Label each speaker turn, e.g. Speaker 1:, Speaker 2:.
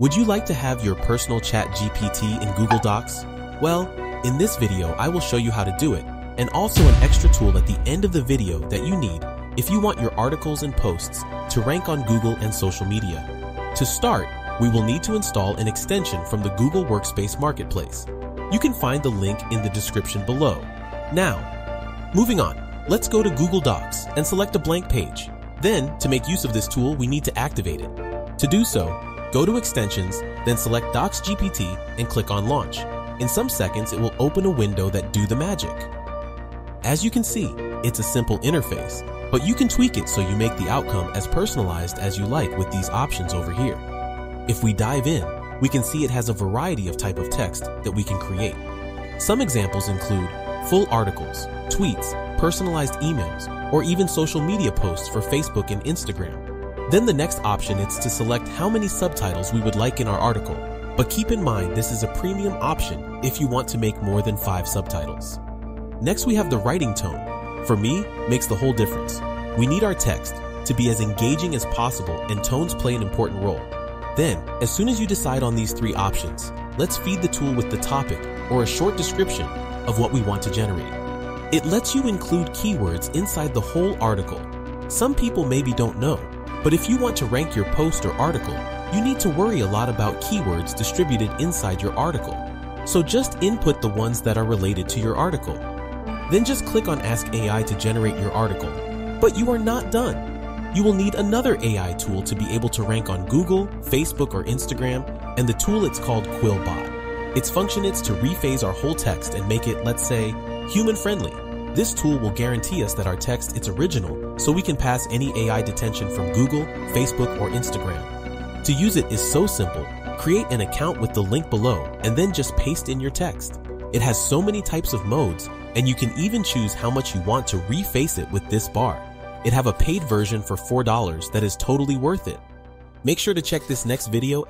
Speaker 1: Would you like to have your personal chat GPT in Google Docs? Well, in this video, I will show you how to do it and also an extra tool at the end of the video that you need if you want your articles and posts to rank on Google and social media. To start, we will need to install an extension from the Google Workspace Marketplace. You can find the link in the description below. Now, moving on, let's go to Google Docs and select a blank page. Then, to make use of this tool, we need to activate it. To do so, go to Extensions, then select Docs GPT and click on Launch. In some seconds, it will open a window that do the magic. As you can see, it's a simple interface, but you can tweak it so you make the outcome as personalized as you like with these options over here. If we dive in, we can see it has a variety of type of text that we can create. Some examples include full articles, tweets, personalized emails, or even social media posts for Facebook and Instagram. Then the next option is to select how many subtitles we would like in our article, but keep in mind this is a premium option if you want to make more than five subtitles. Next we have the writing tone. For me, makes the whole difference. We need our text to be as engaging as possible and tones play an important role. Then, as soon as you decide on these three options, let's feed the tool with the topic or a short description of what we want to generate. It lets you include keywords inside the whole article. Some people maybe don't know, but if you want to rank your post or article, you need to worry a lot about keywords distributed inside your article. So just input the ones that are related to your article. Then just click on Ask AI to generate your article. But you are not done. You will need another AI tool to be able to rank on Google, Facebook, or Instagram, and the tool it's called Quillbot. Its function is to rephase our whole text and make it, let's say, human friendly. This tool will guarantee us that our text is original so we can pass any AI detention from Google, Facebook, or Instagram. To use it is so simple. Create an account with the link below and then just paste in your text. It has so many types of modes and you can even choose how much you want to reface it with this bar. It have a paid version for $4 that is totally worth it. Make sure to check this next video